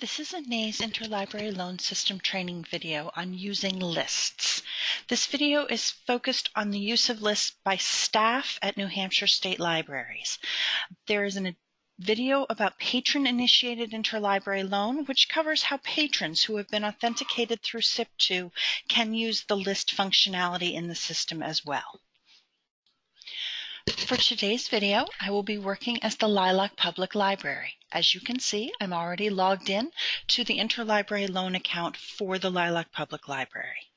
This is a NHAIS Interlibrary Loan System training video on using lists. This video is focused on the use of lists by staff at New Hampshire State Libraries. There is a video about patron-initiated interlibrary loan, which covers how patrons who have been authenticated through SIP2 can use the list functionality in the system as well. For today's video, I will be working as the Lilac Public Library. As you can see, I'm already logged in to the interlibrary loan account for the Lilac Public Library.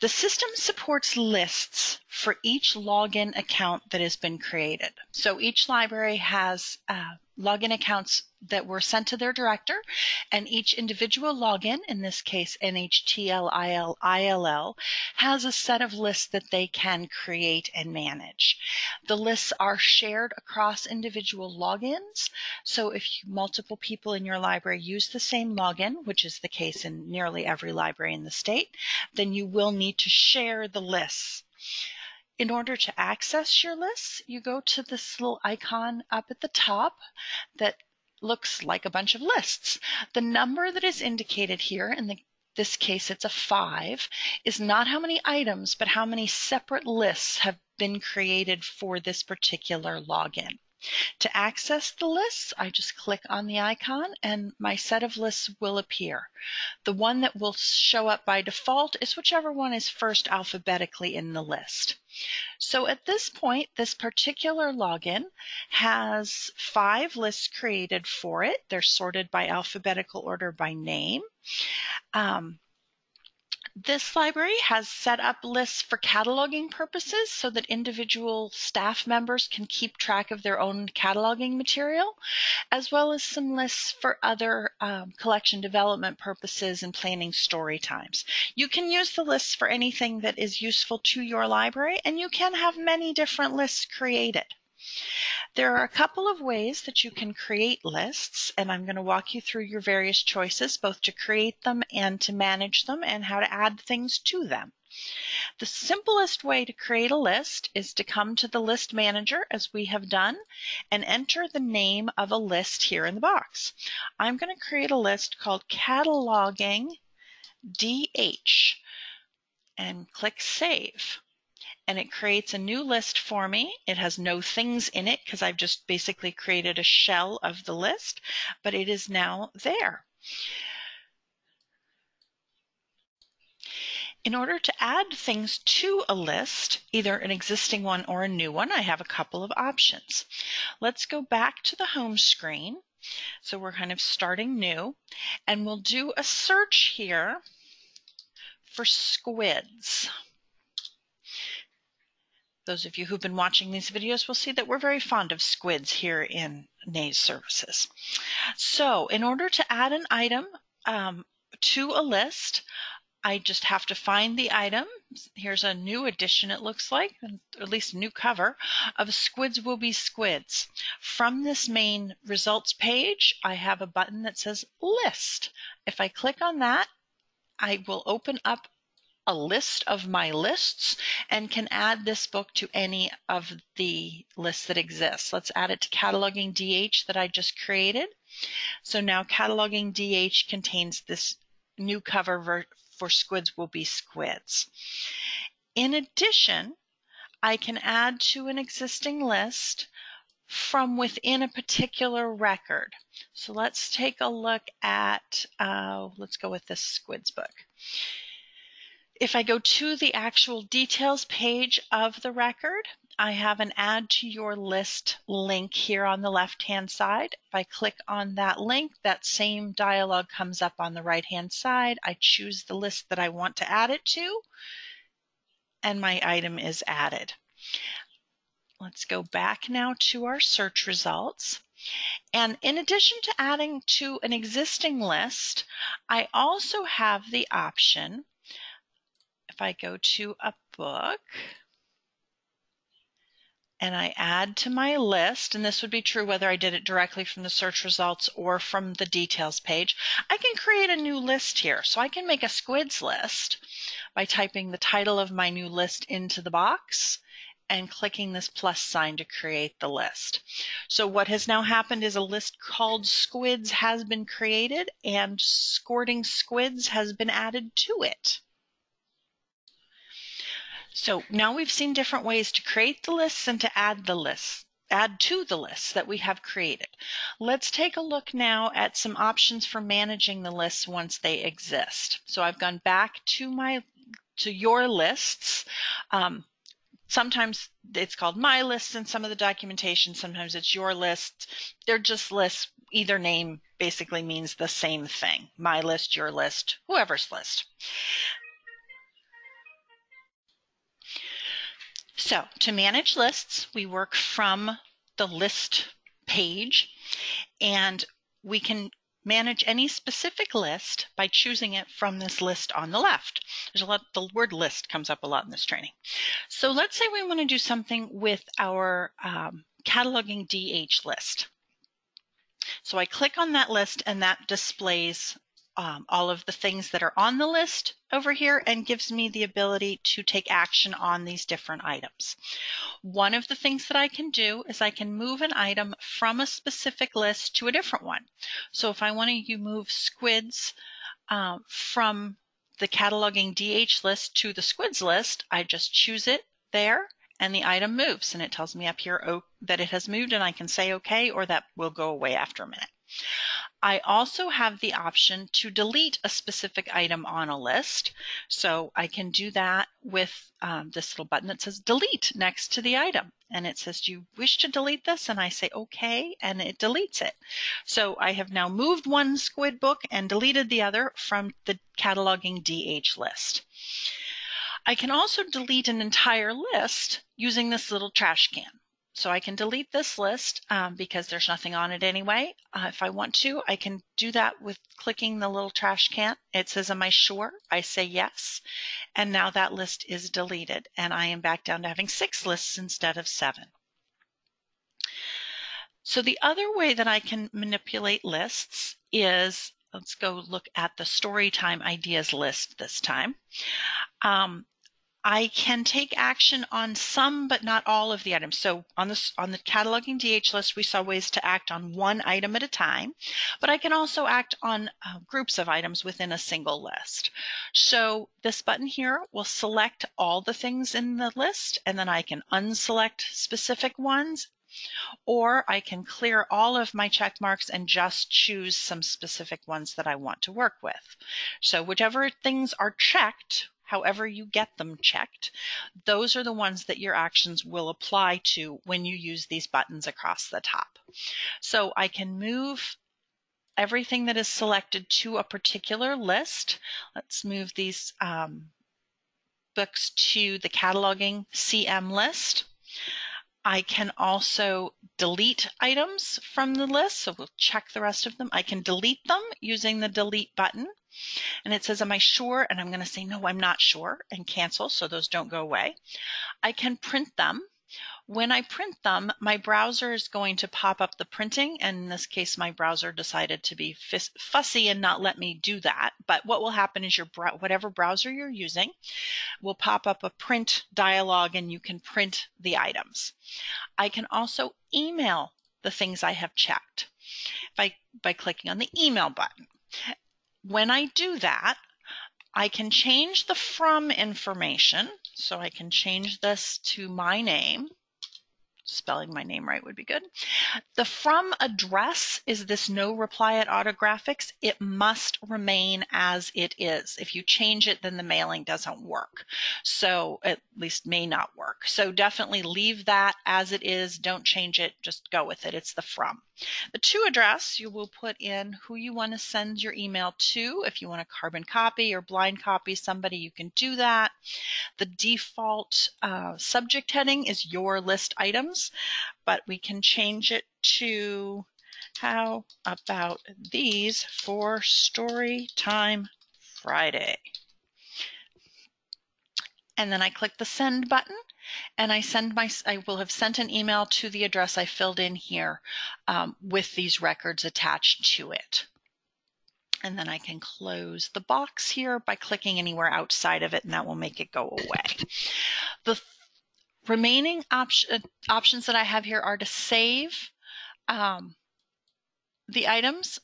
The system supports lists for each login account that has been created. So each library has uh, login accounts that were sent to their director, and each individual login, in this case NHTLILL, has a set of lists that they can create and manage. The lists are shared across individual logins, so if multiple people in your library use the same login, which is the case in nearly every library in the state, then you will need to share the lists. In order to access your lists, you go to this little icon up at the top that looks like a bunch of lists. The number that is indicated here, in the, this case it's a 5, is not how many items, but how many separate lists have been created for this particular login. To access the lists, I just click on the icon and my set of lists will appear. The one that will show up by default is whichever one is first alphabetically in the list. So at this point, this particular login has five lists created for it. They're sorted by alphabetical order by name. Um, this library has set up lists for cataloging purposes so that individual staff members can keep track of their own cataloging material, as well as some lists for other um, collection development purposes and planning story times. You can use the lists for anything that is useful to your library, and you can have many different lists created. There are a couple of ways that you can create lists, and I'm going to walk you through your various choices, both to create them and to manage them, and how to add things to them. The simplest way to create a list is to come to the list manager, as we have done, and enter the name of a list here in the box. I'm going to create a list called Cataloging DH and click Save and it creates a new list for me. It has no things in it because I've just basically created a shell of the list, but it is now there. In order to add things to a list, either an existing one or a new one, I have a couple of options. Let's go back to the home screen. So we're kind of starting new, and we'll do a search here for squids. Those of you who've been watching these videos will see that we're very fond of squids here in NHAIS services. So in order to add an item um, to a list, I just have to find the item. Here's a new edition, it looks like, or at least a new cover of Squids Will Be Squids. From this main results page, I have a button that says List. If I click on that, I will open up a list of my lists and can add this book to any of the lists that exist. Let's add it to cataloging DH that I just created. So now cataloging DH contains this new cover for squids will be squids. In addition, I can add to an existing list from within a particular record. So let's take a look at, uh, let's go with this squids book. If I go to the actual details page of the record, I have an add to your list link here on the left hand side. If I click on that link, that same dialog comes up on the right hand side. I choose the list that I want to add it to, and my item is added. Let's go back now to our search results. And in addition to adding to an existing list, I also have the option if I go to a book and I add to my list, and this would be true whether I did it directly from the search results or from the details page, I can create a new list here. So I can make a squids list by typing the title of my new list into the box and clicking this plus sign to create the list. So what has now happened is a list called squids has been created and squirting squids has been added to it. So now we've seen different ways to create the lists and to add the lists add to the lists that we have created. Let's take a look now at some options for managing the lists once they exist. So I've gone back to my to your lists. Um, sometimes it's called my list in some of the documentation. Sometimes it's your list. They're just lists. Either name basically means the same thing. My list, your list, whoever's list. So to manage lists, we work from the list page and we can manage any specific list by choosing it from this list on the left. There's a lot, the word list comes up a lot in this training. So let's say we want to do something with our um, cataloging DH list. So I click on that list and that displays um, all of the things that are on the list over here and gives me the ability to take action on these different items. One of the things that I can do is I can move an item from a specific list to a different one. So if I want to move squids uh, from the cataloging DH list to the squids list, I just choose it there and the item moves and it tells me up here oh, that it has moved and I can say okay or that will go away after a minute. I also have the option to delete a specific item on a list. So I can do that with um, this little button that says delete next to the item. And it says, do you wish to delete this? And I say, okay, and it deletes it. So I have now moved one squid book and deleted the other from the cataloging DH list. I can also delete an entire list using this little trash can. So I can delete this list um, because there's nothing on it anyway. Uh, if I want to, I can do that with clicking the little trash can. It says, am I sure? I say yes. And now that list is deleted and I am back down to having six lists instead of seven. So the other way that I can manipulate lists is, let's go look at the story time ideas list this time. Um, I can take action on some but not all of the items. So on the on the cataloging DH list, we saw ways to act on one item at a time, but I can also act on uh, groups of items within a single list. So this button here will select all the things in the list, and then I can unselect specific ones or I can clear all of my check marks and just choose some specific ones that I want to work with. So whichever things are checked however you get them checked, those are the ones that your actions will apply to when you use these buttons across the top. So I can move everything that is selected to a particular list. Let's move these um, books to the cataloging CM list. I can also delete items from the list. So we'll check the rest of them. I can delete them using the delete button and it says, am I sure? And I'm going to say, no, I'm not sure and cancel. So those don't go away. I can print them. When I print them, my browser is going to pop up the printing. And in this case, my browser decided to be fussy and not let me do that. But what will happen is your whatever browser you're using will pop up a print dialog and you can print the items. I can also email the things I have checked by, by clicking on the email button when I do that, I can change the from information. So I can change this to my name spelling my name right would be good. The from address is this no reply at autographics. It must remain as it is. If you change it, then the mailing doesn't work. So at least may not work. So definitely leave that as it is. Don't change it. Just go with it. It's the from. The to address, you will put in who you want to send your email to. If you want a carbon copy or blind copy somebody, you can do that. The default uh, subject heading is your list items, but we can change it to how about these for story time Friday? And then I click the send button and I send my, I will have sent an email to the address I filled in here um, with these records attached to it. And then I can close the box here by clicking anywhere outside of it and that will make it go away. The remaining option, options that I have here are to save um, the items.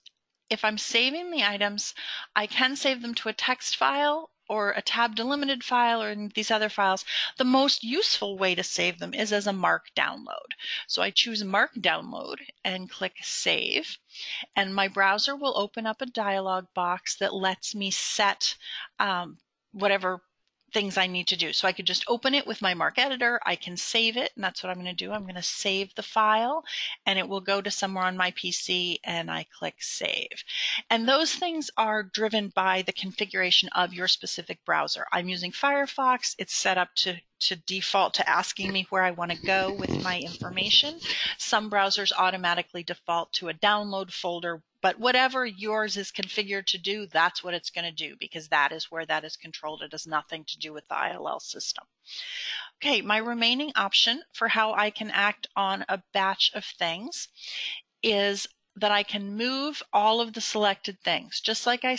If I'm saving the items, I can save them to a text file or a tab delimited file or these other files, the most useful way to save them is as a MARC download. So I choose MARC download and click save and my browser will open up a dialog box that lets me set um, whatever things I need to do. So I could just open it with my MARC editor. I can save it, and that's what I'm going to do. I'm going to save the file, and it will go to somewhere on my PC, and I click save. And those things are driven by the configuration of your specific browser. I'm using Firefox. It's set up to to default to asking me where I want to go with my information. Some browsers automatically default to a download folder, but whatever yours is configured to do, that's what it's going to do because that is where that is controlled. It has nothing to do with the ILL system. Okay, my remaining option for how I can act on a batch of things is that I can move all of the selected things. Just like I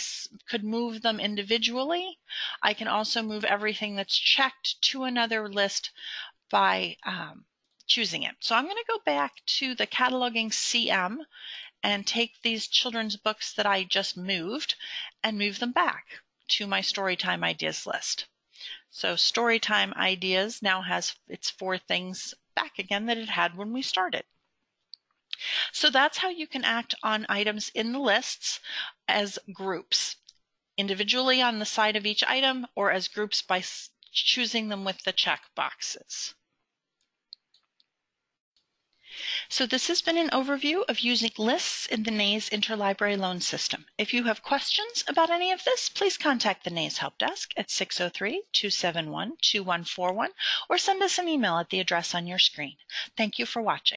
could move them individually, I can also move everything that's checked to another list by um, choosing it. So I'm going to go back to the cataloging CM and take these children's books that I just moved and move them back to my Storytime Ideas list. So Storytime Ideas now has its four things back again that it had when we started. So that's how you can act on items in the lists as groups, individually on the side of each item or as groups by choosing them with the check boxes. So this has been an overview of using lists in the NHAIS Interlibrary Loan System. If you have questions about any of this, please contact the NHAIS Help Desk at 603-271-2141 or send us an email at the address on your screen. Thank you for watching.